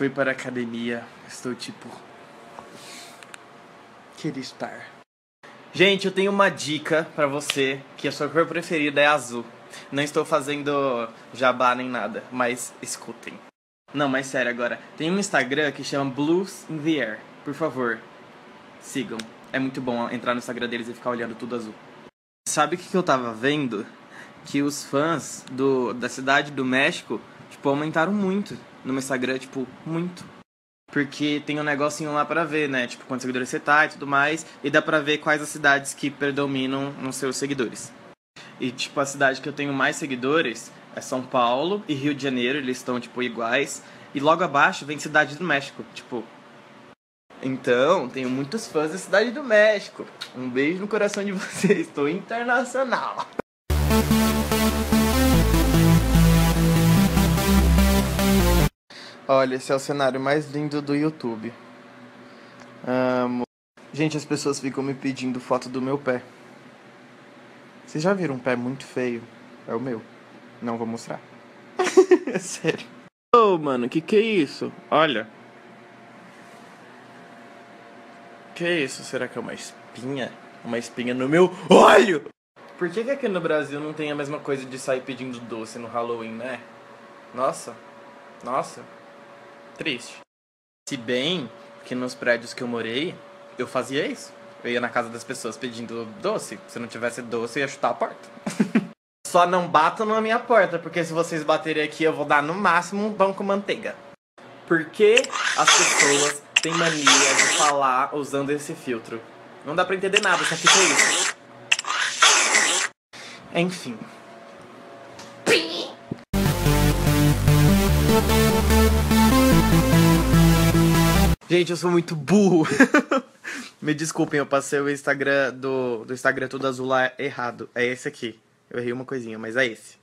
Fui para a academia. Estou tipo. Queria estar. Gente, eu tenho uma dica pra você que a sua cor preferida é azul. Não estou fazendo jabá nem nada, mas escutem. Não, mas sério agora. Tem um Instagram que chama Blues in the Air. Por favor, sigam. É muito bom entrar no Instagram deles e ficar olhando tudo azul. Sabe o que, que eu tava vendo? Que os fãs do, da cidade do México, tipo, aumentaram muito no meu Instagram, tipo, muito. Porque tem um negocinho lá pra ver, né? Tipo, quantos seguidores você tá e tudo mais. E dá pra ver quais as cidades que predominam nos seus seguidores. E, tipo, a cidade que eu tenho mais seguidores é São Paulo e Rio de Janeiro. Eles estão, tipo, iguais. E logo abaixo vem Cidade do México. Tipo, então, tenho muitos fãs da Cidade do México. Um beijo no coração de vocês. Estou internacional. Olha, esse é o cenário mais lindo do YouTube. Amo. Gente, as pessoas ficam me pedindo foto do meu pé. Vocês já viram um pé muito feio? É o meu. Não vou mostrar. é sério. Ô, oh, mano, que que é isso? Olha. Que é isso? Será que é uma espinha? Uma espinha no meu olho? Por que, que aqui no Brasil não tem a mesma coisa de sair pedindo doce no Halloween, né? Nossa. Nossa triste. Se bem que nos prédios que eu morei, eu fazia isso. Eu ia na casa das pessoas pedindo doce. Se não tivesse doce, eu ia chutar a porta. Só não batam na minha porta, porque se vocês baterem aqui, eu vou dar no máximo um pão com manteiga. Porque as pessoas têm mania de falar usando esse filtro? Não dá pra entender nada, só fica isso. Enfim. Gente, eu sou muito burro. Me desculpem, eu passei o Instagram do, do Instagram todo azul lá errado. É esse aqui. Eu errei uma coisinha, mas é esse.